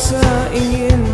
rasa ingin